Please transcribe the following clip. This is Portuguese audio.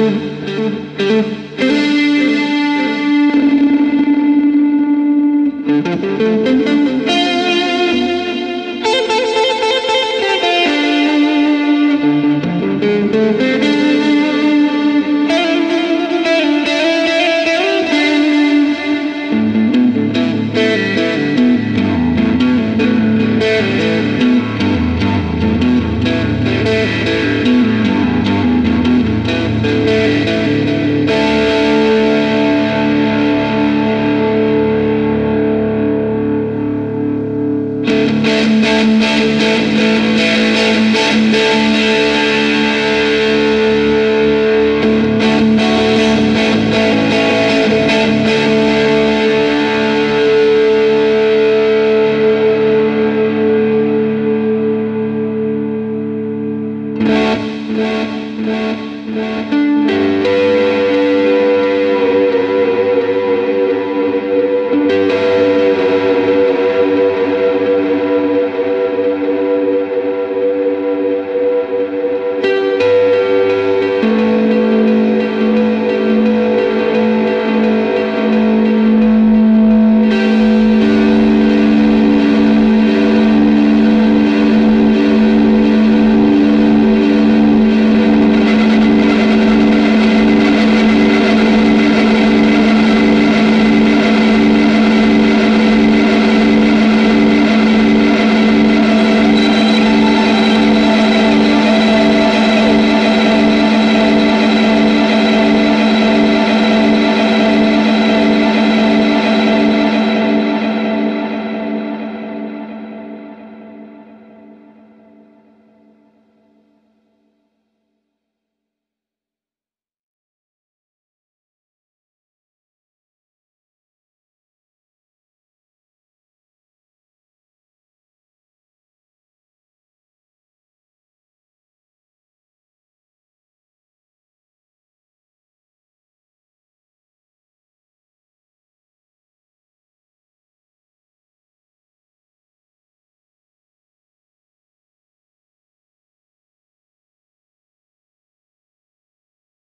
Música